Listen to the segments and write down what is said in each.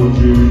Belgium.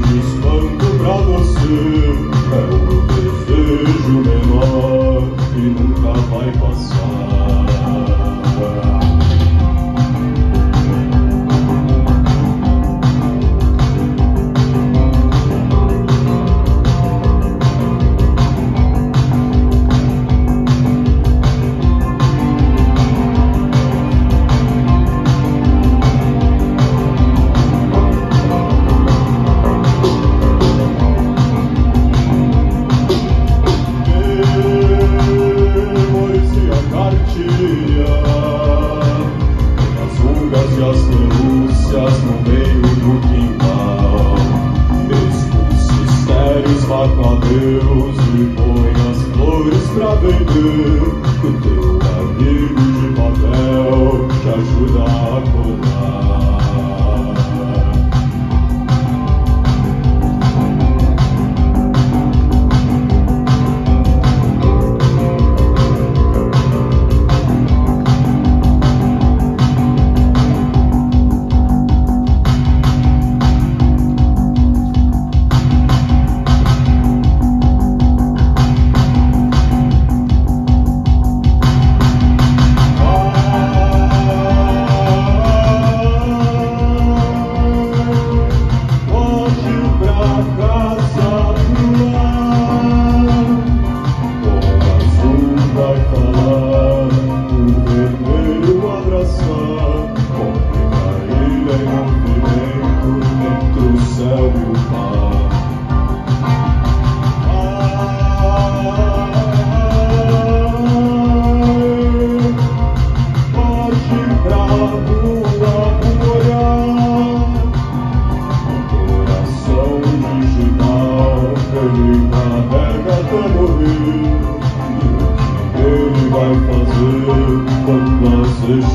pra vender O teu amigo de papel te ajuda a colar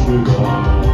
时光。